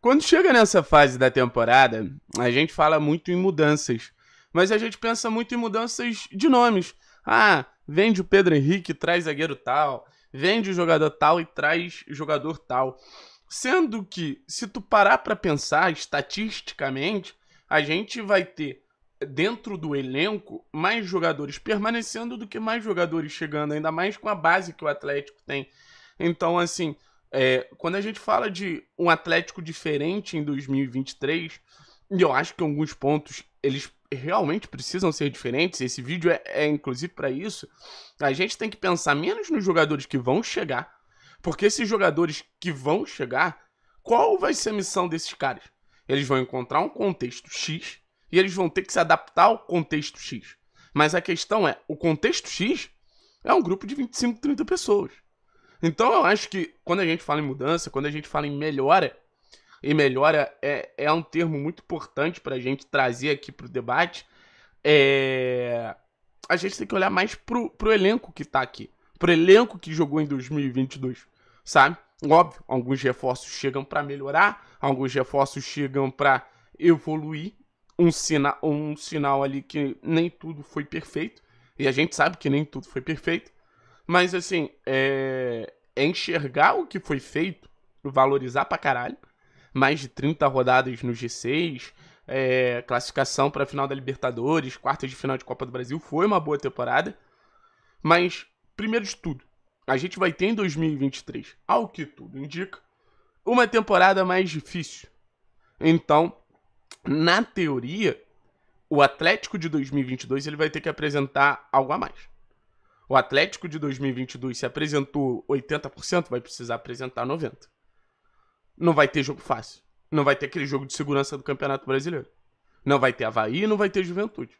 Quando chega nessa fase da temporada, a gente fala muito em mudanças. Mas a gente pensa muito em mudanças de nomes. Ah, vende o Pedro Henrique, traz zagueiro tal. Vende o jogador tal e traz jogador tal. Sendo que, se tu parar para pensar estatisticamente, a gente vai ter dentro do elenco mais jogadores permanecendo do que mais jogadores chegando, ainda mais com a base que o Atlético tem. Então, assim, é, quando a gente fala de um Atlético diferente em 2023, e eu acho que alguns pontos eles realmente precisam ser diferentes, esse vídeo é, é inclusive para isso, a gente tem que pensar menos nos jogadores que vão chegar, porque esses jogadores que vão chegar, qual vai ser a missão desses caras? Eles vão encontrar um contexto X e eles vão ter que se adaptar ao contexto X. Mas a questão é, o contexto X é um grupo de 25, 30 pessoas. Então eu acho que quando a gente fala em mudança, quando a gente fala em melhora, e melhora é, é um termo muito importante para a gente trazer aqui para o debate, é... a gente tem que olhar mais pro, pro elenco que está aqui. Pro elenco que jogou em 2022, sabe? Óbvio, alguns reforços chegam para melhorar, alguns reforços chegam para evoluir. Um, sina um sinal ali que nem tudo foi perfeito. E a gente sabe que nem tudo foi perfeito. Mas, assim, é, é enxergar o que foi feito, valorizar pra caralho. Mais de 30 rodadas no G6, é, classificação para final da Libertadores, quartas de final de Copa do Brasil. Foi uma boa temporada. Mas, primeiro de tudo, a gente vai ter em 2023, ao que tudo indica, uma temporada mais difícil. Então, na teoria, o Atlético de 2022 ele vai ter que apresentar algo a mais. O Atlético de 2022 se apresentou 80%, vai precisar apresentar 90%. Não vai ter jogo fácil. Não vai ter aquele jogo de segurança do Campeonato Brasileiro. Não vai ter Havaí não vai ter Juventude.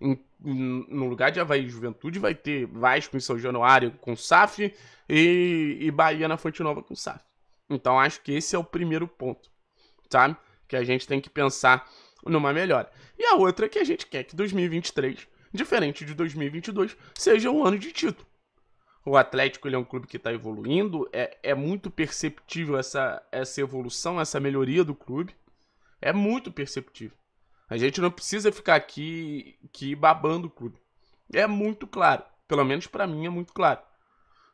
Em, no lugar de Havaí e Juventude vai ter Vasco em São Januário com SAF e, e Bahia na Fonte Nova com SAF. Então acho que esse é o primeiro ponto, sabe? Que a gente tem que pensar numa melhora. E a outra é que a gente quer que 2023 diferente de 2022, seja um ano de título. O Atlético ele é um clube que está evoluindo, é, é muito perceptível essa, essa evolução, essa melhoria do clube. É muito perceptível. A gente não precisa ficar aqui, aqui babando o clube. É muito claro, pelo menos para mim é muito claro.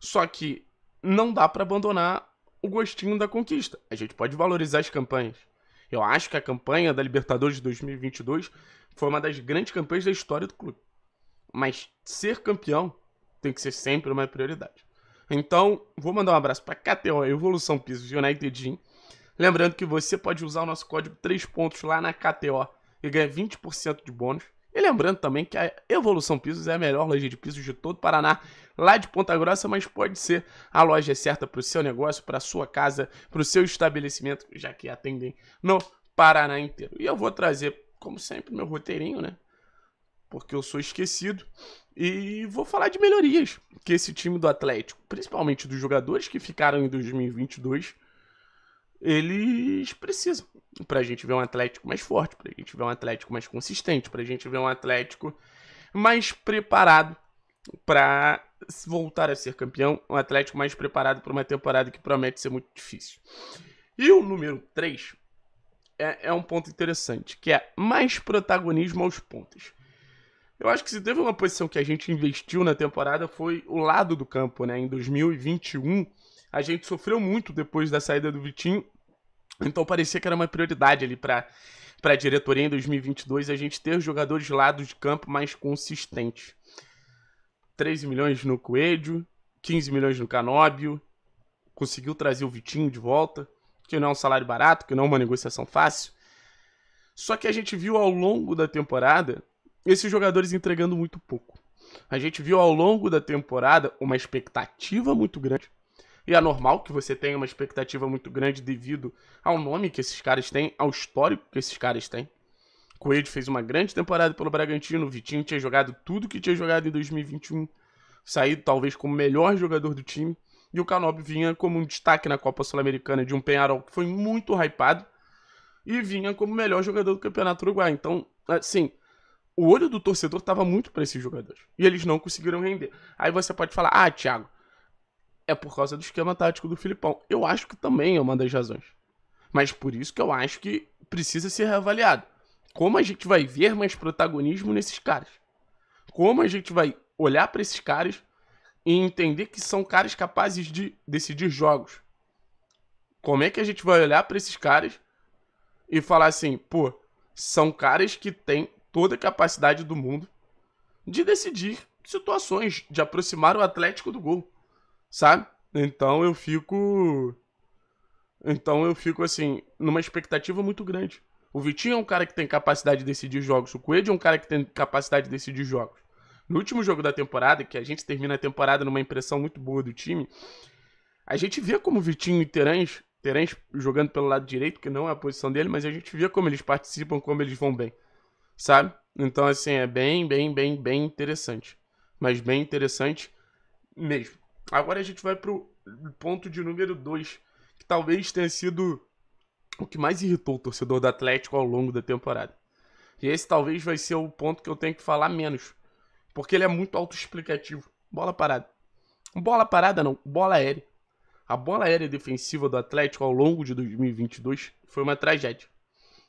Só que não dá para abandonar o gostinho da conquista. A gente pode valorizar as campanhas. Eu acho que a campanha da Libertadores de 2022 foi uma das grandes campanhas da história do clube. Mas ser campeão tem que ser sempre uma prioridade. Então, vou mandar um abraço para KTO Evolução Pisos United Gym. Lembrando que você pode usar o nosso código 3 pontos lá na KTO e ganhar 20% de bônus. E lembrando também que a Evolução Pisos é a melhor loja de pisos de todo o Paraná, lá de Ponta Grossa, mas pode ser a loja certa para o seu negócio, para a sua casa, para o seu estabelecimento, já que atendem no Paraná inteiro. E eu vou trazer, como sempre, meu roteirinho, né? Porque eu sou esquecido. E vou falar de melhorias que esse time do Atlético, principalmente dos jogadores que ficaram em 2022, eles precisam. Pra gente ver um Atlético mais forte, pra gente ver um Atlético mais consistente, pra gente ver um Atlético mais preparado para voltar a ser campeão, um Atlético mais preparado para uma temporada que promete ser muito difícil. E o número 3 é, é um ponto interessante, que é mais protagonismo aos pontos. Eu acho que se teve uma posição que a gente investiu na temporada foi o lado do campo, né? Em 2021, a gente sofreu muito depois da saída do Vitinho, então parecia que era uma prioridade ali para para a diretoria em 2022 a gente ter jogadores lados de campo mais consistentes. 13 milhões no Coelho, 15 milhões no Canóbio, conseguiu trazer o Vitinho de volta, que não é um salário barato, que não é uma negociação fácil. Só que a gente viu ao longo da temporada esses jogadores entregando muito pouco. A gente viu ao longo da temporada uma expectativa muito grande. E é normal que você tenha uma expectativa muito grande devido ao nome que esses caras têm, ao histórico que esses caras têm. Coelho fez uma grande temporada pelo Bragantino, Vitinho tinha jogado tudo que tinha jogado em 2021, saído talvez como melhor jogador do time, e o Canobi vinha como um destaque na Copa Sul-Americana de um Penharol que foi muito hypado, e vinha como melhor jogador do Campeonato Uruguai. Então, assim, o olho do torcedor estava muito para esses jogadores. E eles não conseguiram render. Aí você pode falar, ah, Thiago, é por causa do esquema tático do Filipão. Eu acho que também é uma das razões. Mas por isso que eu acho que precisa ser reavaliado. Como a gente vai ver mais protagonismo nesses caras? Como a gente vai olhar para esses caras e entender que são caras capazes de decidir jogos? Como é que a gente vai olhar para esses caras e falar assim, pô, são caras que têm toda a capacidade do mundo de decidir situações, de aproximar o Atlético do gol, sabe? Então eu fico então eu fico assim, numa expectativa muito grande. O Vitinho é um cara que tem capacidade de decidir jogos, o Coelho é um cara que tem capacidade de decidir jogos. No último jogo da temporada, que a gente termina a temporada numa impressão muito boa do time, a gente vê como o Vitinho e Terãs, Terãs jogando pelo lado direito, que não é a posição dele, mas a gente vê como eles participam, como eles vão bem, sabe? Então, assim, é bem, bem, bem, bem interessante. Mas bem interessante mesmo. Agora a gente vai pro ponto de número 2, que talvez tenha sido o que mais irritou o torcedor do Atlético ao longo da temporada. E esse talvez vai ser o ponto que eu tenho que falar menos, porque ele é muito autoexplicativo. Bola parada. Bola parada não, bola aérea. A bola aérea defensiva do Atlético ao longo de 2022 foi uma tragédia.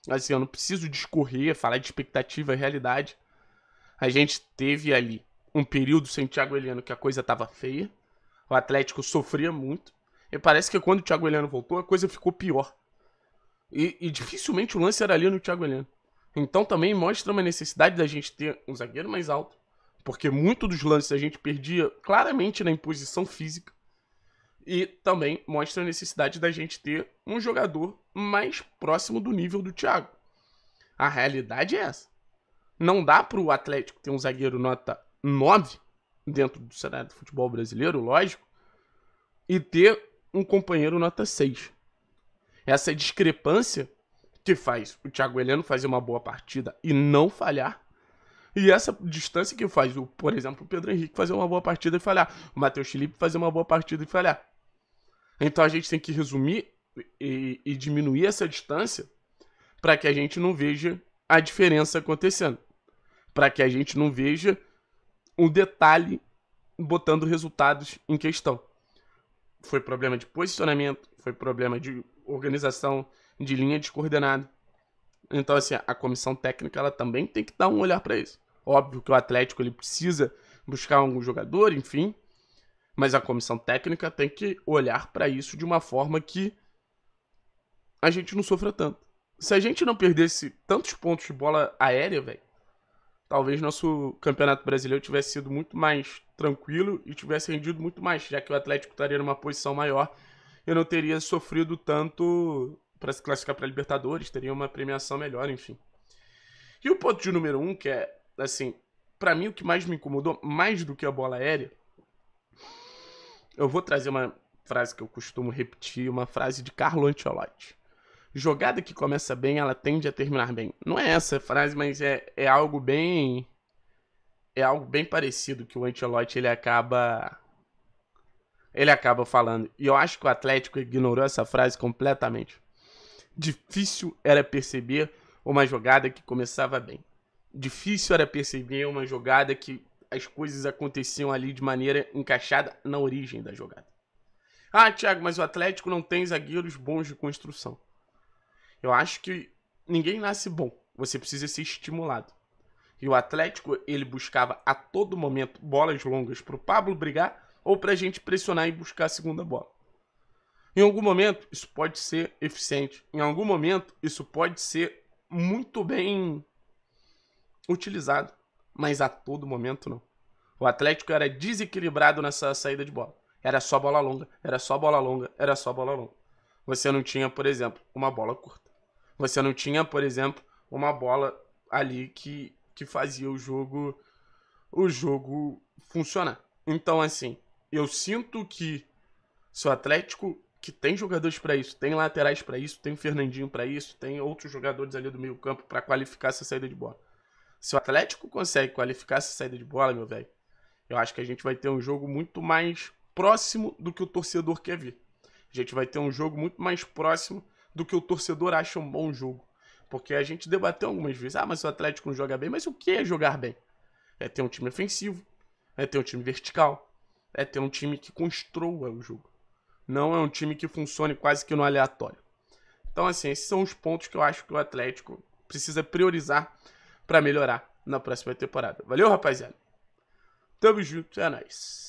Assim, eu não preciso discorrer, falar de expectativa realidade. A gente teve ali um período sem Thiago Eliano que a coisa tava feia. O Atlético sofria muito. E parece que quando o Thiago Eliano voltou, a coisa ficou pior. E, e, dificilmente o lance era ali no Thiago Heleno. Então também mostra uma necessidade da gente ter um zagueiro mais alto. Porque muito dos lances a gente perdia claramente na imposição física. E também mostra a necessidade da gente ter um jogador mais próximo do nível do Thiago. A realidade é essa. Não dá para o Atlético ter um zagueiro nota 9 dentro do cenário do futebol brasileiro, lógico, e ter um companheiro nota 6. Essa discrepância que faz o Thiago Heleno fazer uma boa partida e não falhar. E essa distância que faz, o, por exemplo, o Pedro Henrique fazer uma boa partida e falhar. O Matheus Felipe fazer uma boa partida e falhar. Então a gente tem que resumir e, e diminuir essa distância para que a gente não veja a diferença acontecendo. Para que a gente não veja um detalhe botando resultados em questão. Foi problema de posicionamento, foi problema de organização de linha de coordenado. Então, assim, a comissão técnica ela também tem que dar um olhar para isso. Óbvio que o Atlético ele precisa buscar algum jogador, enfim, mas a comissão técnica tem que olhar para isso de uma forma que a gente não sofra tanto. Se a gente não perdesse tantos pontos de bola aérea, velho, talvez nosso campeonato brasileiro tivesse sido muito mais tranquilo e tivesse rendido muito mais, já que o Atlético estaria numa posição maior eu não teria sofrido tanto para se classificar para Libertadores, teria uma premiação melhor, enfim. E o ponto de número um, que é, assim, para mim o que mais me incomodou, mais do que a bola aérea, eu vou trazer uma frase que eu costumo repetir, uma frase de Carlo Ancelotti. Jogada que começa bem, ela tende a terminar bem. Não é essa frase, mas é, é algo bem é algo bem parecido que o Ancelotti ele acaba ele acaba falando. E eu acho que o Atlético ignorou essa frase completamente. Difícil era perceber uma jogada que começava bem. Difícil era perceber uma jogada que as coisas aconteciam ali de maneira encaixada na origem da jogada. Ah, Thiago, mas o Atlético não tem zagueiros bons de construção. Eu acho que ninguém nasce bom. Você precisa ser estimulado. E o Atlético, ele buscava a todo momento bolas longas para o Pablo brigar ou para a gente pressionar e buscar a segunda bola. Em algum momento, isso pode ser eficiente. Em algum momento, isso pode ser muito bem utilizado. Mas a todo momento, não. O Atlético era desequilibrado nessa saída de bola. Era só bola longa, era só bola longa, era só bola longa. Você não tinha, por exemplo, uma bola curta. Você não tinha, por exemplo, uma bola ali que, que fazia o jogo o jogo funcionar. Então, assim, eu sinto que se o Atlético, que tem jogadores para isso, tem laterais para isso, tem Fernandinho para isso, tem outros jogadores ali do meio campo para qualificar essa saída de bola. Se o Atlético consegue qualificar essa saída de bola, meu velho, eu acho que a gente vai ter um jogo muito mais próximo do que o torcedor quer ver. A gente vai ter um jogo muito mais próximo do que o torcedor acha um bom jogo. Porque a gente debateu algumas vezes, ah, mas o Atlético não joga bem, mas o que é jogar bem? É ter um time ofensivo, é ter um time vertical, é ter um time que construa o jogo. Não é um time que funcione quase que no aleatório. Então, assim, esses são os pontos que eu acho que o Atlético precisa priorizar para melhorar na próxima temporada. Valeu, rapaziada? Tamo junto, é nóis.